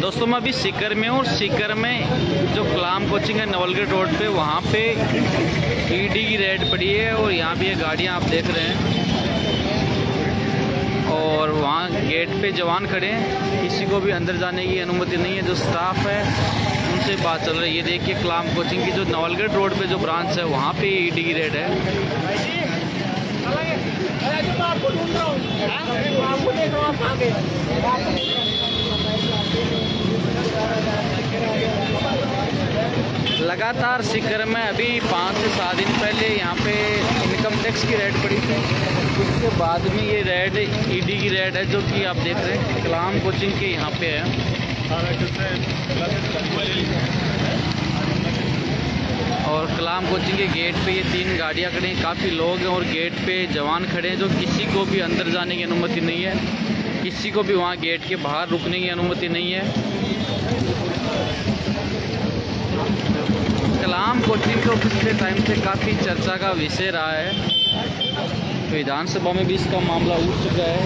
दोस्तों, मैं अभी सीकर में हूँ और सीकर में जो कलाम कोचिंग है नवलगढ़ रोड पे, वहाँ पे ईडी की रेड पड़ी है और यहाँ भी ये गाड़ियाँ आप देख रहे हैं। और वहाँ गेट पे जवान खड़े हैं। किसी को भी अंदर जाने की अनुमति नहीं है। जो स्टाफ है, उनसे बात चल रही है। ये देखिए कलाम कोचिंग की जो नवलगढ़ रोड पे जो ब्रांच है, वहाँ पे ईडी की रेड है। लगातार सीकर में अभी पाँच से सात दिन पहले यहाँ पे इनकम टैक्स की रेड पड़ी थी। उसके बाद में ये रेड ईडी की रेड है जो कि आप देख रहे हैं, कलाम कोचिंग के यहाँ पे है और कलाम कोचिंग के गेट पे ये तीन गाड़ियाँ खड़ी हैं। काफ़ी लोग हैं और गेट पे जवान खड़े हैं जो किसी को भी अंदर जाने की अनुमति नहीं है। किसी को भी वहाँ गेट के बाहर रुकने की अनुमति नहीं है। कलाम कोचिंग तो पिछले टाइम से काफ़ी चर्चा का विषय रहा है। विधानसभा में भी इसका मामला उठ चुका है।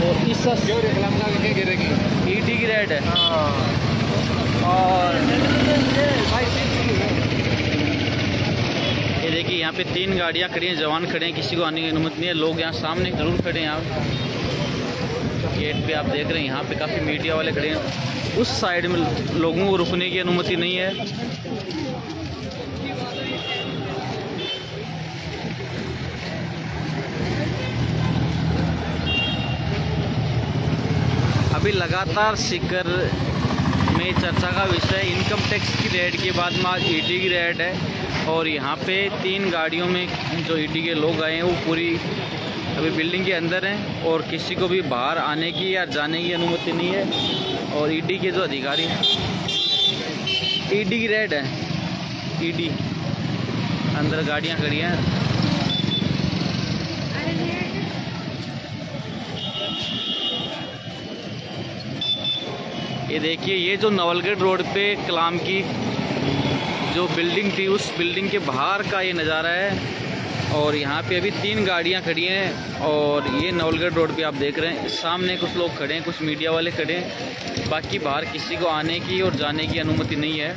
और इस ईडी की रेड है। और ये देखिए यहाँ पे तीन गाड़ियाँ खड़ी हैं, जवान खड़े हैं, किसी को आने की अनुमति नहीं है। लोग यहाँ सामने ज़रूर खड़े हैं यहाँ गेट पे आप देख रहे हैं, यहाँ पे काफ़ी मीडिया वाले खड़े हैं। उस साइड में लोगों को रुकने की अनुमति नहीं है। अभी लगातार सीकर में चर्चा का विषय इनकम टैक्स की रेड के बाद में आज ईडी की रेड है। और यहाँ पे तीन गाड़ियों में जो ईडी के लोग आए हैं, वो पूरी अभी बिल्डिंग के अंदर हैं और किसी को भी बाहर आने की या जाने की अनुमति नहीं है। और ईडी के जो अधिकारी हैं ईडी की रेड है। ईडी अंदर गाड़ियाँ खड़ी हैं। देखिए, ये जो नवलगढ़ रोड पे कलाम की जो बिल्डिंग थी, उस बिल्डिंग के बाहर का ये नज़ारा है। और यहाँ पे अभी तीन गाड़ियाँ खड़ी हैं और ये नवलगढ़ रोड पे आप देख रहे हैं। सामने कुछ लोग खड़े हैं, कुछ मीडिया वाले खड़े हैं। बाकी बाहर किसी को आने की और जाने की अनुमति नहीं है।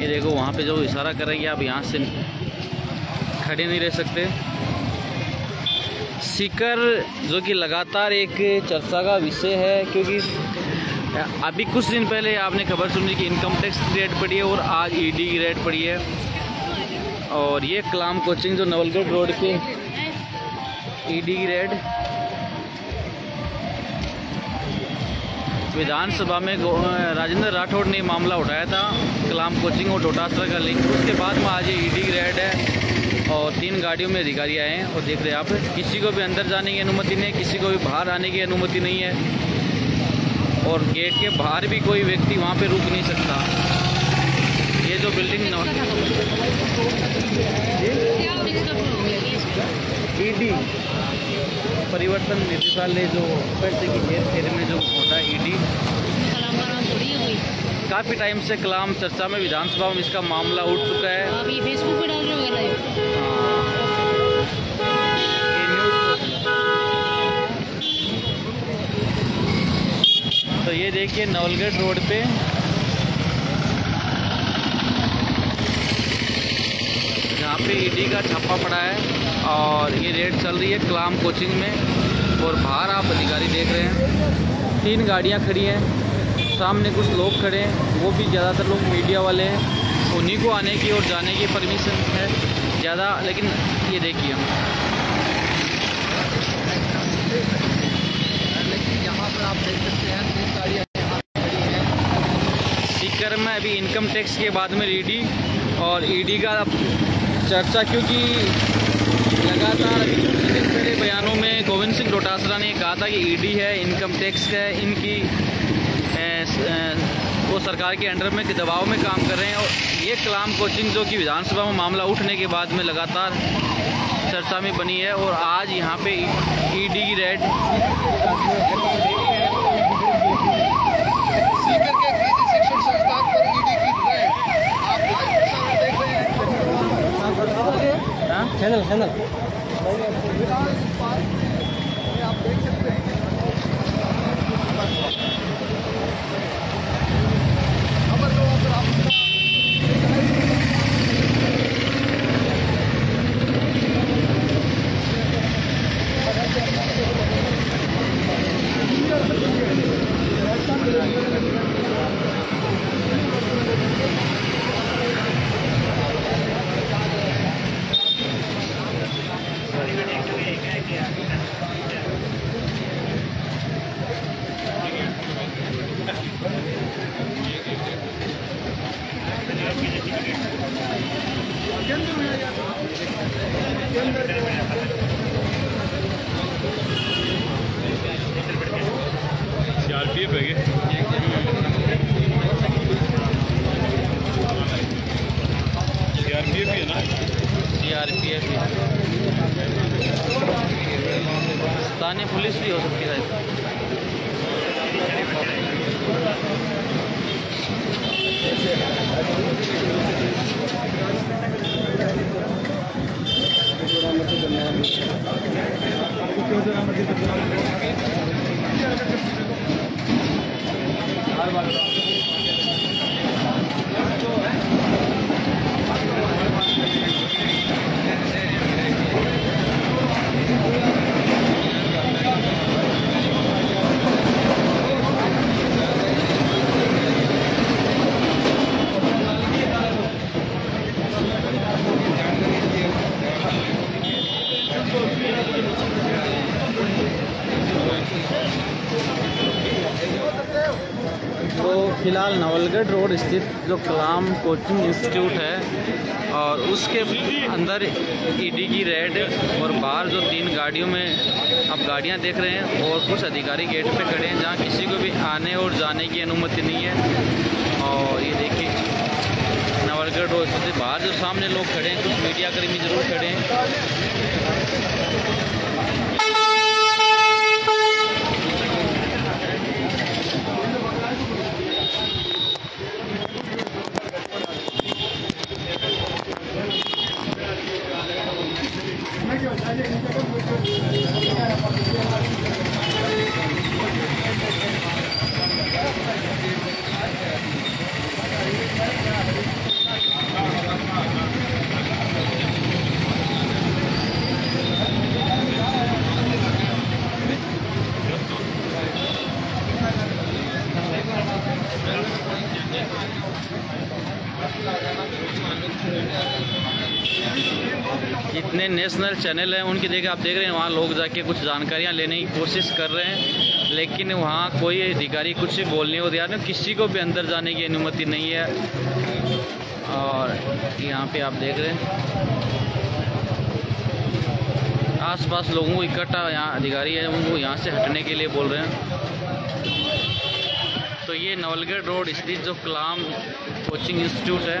ये देखो, वहाँ पे जो इशारा कर रही है आप यहाँ से खड़े नहीं रह सकते। सीकर जो कि लगातार एक चर्चा का विषय है, क्योंकि अभी कुछ दिन पहले आपने खबर सुनी कि इनकम टैक्स की रेट पड़ी है और आज ईडी की रेट पड़ी है। और ये कलाम कोचिंग जो नवलगढ़ रोड पे ईडी की रेट विधानसभा में राजेंद्र राठौड़ ने मामला उठाया था। कलाम कोचिंग और डोटासरा का लिंक उसके बाद में आज ये ईडी की रेड है। और तीन गाड़ियों में अधिकारी आए हैं और देख रहे हैं आप किसी को भी अंदर जाने की अनुमति नहीं है किसी को भी बाहर आने की अनुमति नहीं है। और गेट के बाहर भी कोई व्यक्ति वहाँ पे रुक नहीं सकता। ये जो बिल्डिंग ईडी परिवर्तन निदेशालय जो पैसे की हेर फेर में जो होता है ईडी। काफ़ी टाइम से कलाम चर्चा में विधानसभा में इसका मामला उठ चुका है। अभी फेसबुक पे डाल रहे हो तो ये देखिए नवलगढ़ रोड पे। यहाँ पे ईडी का छापा पड़ा है और ये रेड चल रही है कलाम कोचिंग में और बाहर आप अधिकारी देख रहे हैं। तीन गाड़ियाँ खड़ी हैं। सामने कुछ लोग खड़े हैं। वो भी ज़्यादातर लोग मीडिया वाले हैं। उन्हीं को आने की और जाने की परमिशन है ज़्यादा, लेकिन ये देखिए यहाँ पर आप देख सकते हैं तीन गाड़ियाँ यहाँ खड़ी हैं सीकर में अभी इनकम टैक्स के बाद में ईडी और ईडी का चर्चा, क्योंकि लगातार अभी कुछ दिन पहले बयानों में गोविंद सिंह डोटासरा ने कहा था कि ईडी है, इनकम टैक्स है, इनकी वो सरकार के अंडर में दबाव में काम कर रहे हैं और ये कलाम कोचिंग जो कि विधानसभा में मामला उठने के बाद में लगातार चर्चा में बनी है और आज यहाँ पे ईडी की रेड सीकर के कृषि शिक्षण संस्थान पर ईडी की आप देख रहे हाँ? चैनल चैनल आप देख सकते हैं खबर को आप सीआरपीएफ है क्या सीआरपीएफ ही है ना सी आर पी एफ़ स्थानीय पुलिस भी हो सकती है फ़िलहाल नवलगढ़ रोड स्थित जो कलाम कोचिंग इंस्टीट्यूट है और उसके अंदर ईडी की रेड और बाहर जो तीन गाड़ियों में आप गाड़ियाँ देख रहे हैं और कुछ अधिकारी गेट पे खड़े हैं, जहाँ किसी को भी आने और जाने की अनुमति नहीं है। और ये देखिए, नवलगढ़ रोड से बाहर जो सामने लोग खड़े हैं, कुछ मीडिया कर्मी ज़रूर खड़े हैं। Thank you. चैनल हैं, उनकी जगह आप देख रहे हैं, वहाँ लोग जाके कुछ जानकारियाँ लेने की कोशिश कर रहे हैं, लेकिन वहाँ कोई अधिकारी कुछ बोलने को तैयार नहीं किसी को भी अंदर जाने की अनुमति नहीं है। और यहाँ पे आप देख रहे हैं, आसपास लोगों को इकट्ठा यहाँ अधिकारी है, उनको यहाँ से हटने के लिए बोल रहे हैं। तो ये नवलगढ़ रोड स्थित जो कलाम कोचिंग इंस्टीट्यूट है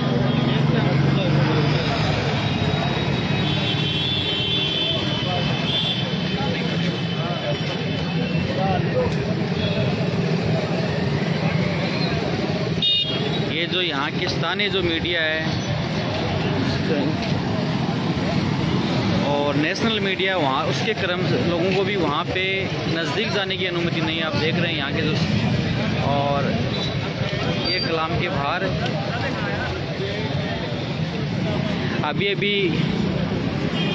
ये जो स्थानीय जो मीडिया है और नेशनल मीडिया वहाँ, उसके क्रम लोगों को भी वहाँ पे नज़दीक जाने की अनुमति नहीं आप देख रहे हैं यहाँ के जो और ये कलाम के बाहर। अभी अभी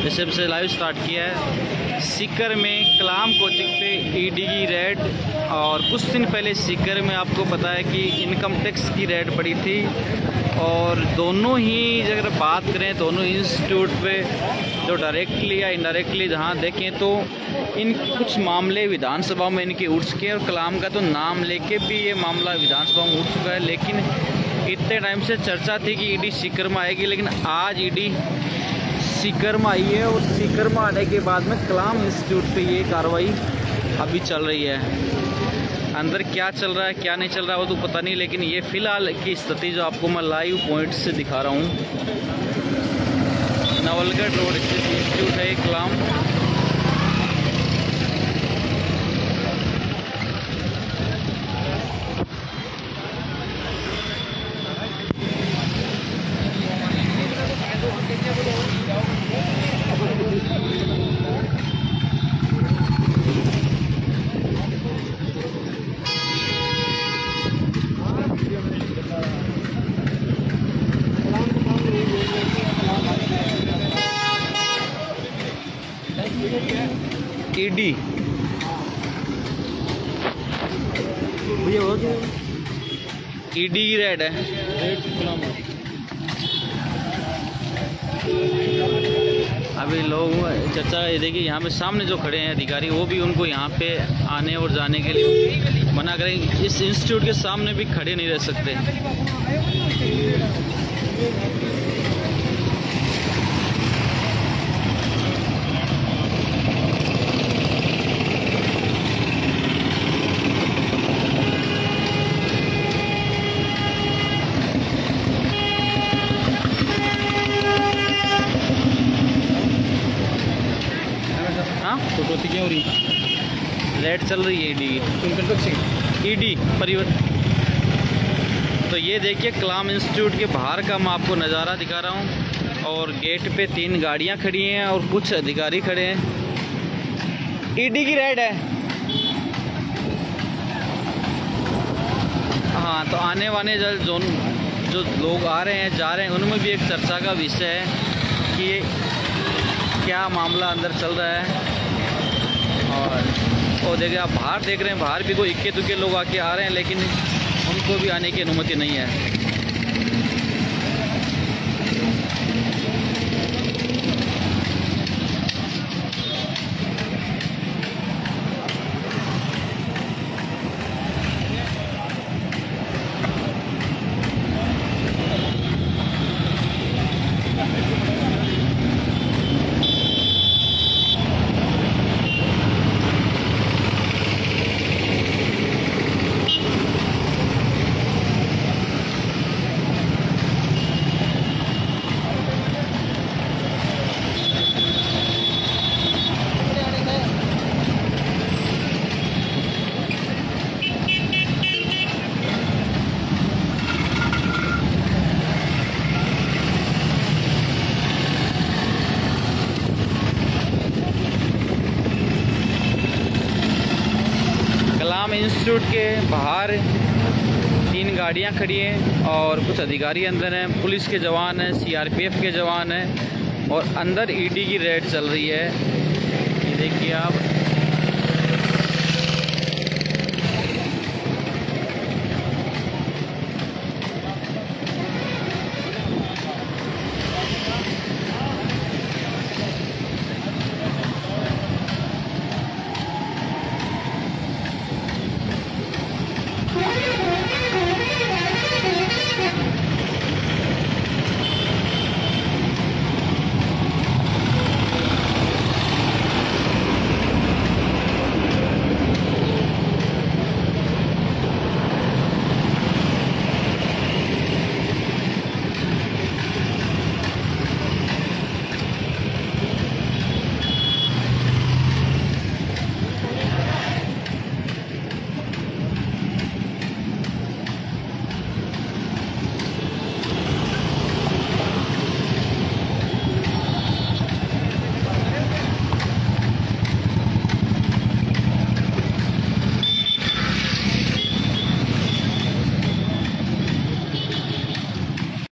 जैसे से लाइव स्टार्ट किया है। सीकर में कलाम कोचिंग पे ईडी की रेड, और कुछ दिन पहले सीकर में आपको पता है कि इनकम टैक्स की रेड पड़ी थी। और दोनों ही अगर बात करें, दोनों इंस्टीट्यूट पे जो डायरेक्टली या इनडायरेक्टली जहाँ देखें तो इन कुछ मामले विधानसभा में इनके उठ चुके हैं और कलाम का तो नाम लेके भी ये मामला विधानसभा में उठ चुका है। लेकिन इतने टाइम से चर्चा थी कि ईडी सीकर में आएगी, लेकिन आज ईडी सीकर में आई है और सीकर में आने के बाद में कलाम इंस्टीट्यूट पर ये कार्रवाई अभी चल रही है। अंदर क्या चल रहा है, क्या नहीं चल रहा है वो तो पता नहीं, लेकिन ये फ़िलहाल की स्थिति जो आपको मैं लाइव पॉइंट से दिखा रहा हूँ। नवलगढ़ रोड स्थित इंस्टीट्यूट है कलाम ईडी ईडी रेड है। अभी लोग चर्चा ये देखिए यहाँ पे सामने जो खड़े हैं अधिकारी वो भी उनको यहाँ पे आने और जाने के लिए मना करें इस इंस्टीट्यूट के सामने भी खड़े नहीं रह सकते। रेड चल रही है ईडी तुम कर ईडी परिवर्तन तो ये देखिए, कलाम इंस्टीट्यूट के बाहर का मैं आपको नज़ारा दिखा रहा हूँ और गेट पे तीन गाड़ियाँ खड़ी हैं और कुछ अधिकारी खड़े हैं। ईडी की रेड है। हाँ तो आने वाले जो जो जो लोग आ रहे हैं, जा रहे हैं, उनमें भी एक चर्चा का विषय है कि क्या मामला अंदर चल रहा है। और और देखिए आप बाहर देख रहे हैं, बाहर भी कोई इक्के दुक्के लोग आके आ रहे हैं, लेकिन उनको भी आने की अनुमति नहीं है। कलाम इंस्टीट्यूट के बाहर तीन गाड़ियाँ खड़ी हैं और कुछ अधिकारी अंदर हैं। पुलिस के जवान हैं सीआरपीएफ के जवान हैं और अंदर ईडी की रेड चल रही है। ये देखिए आप।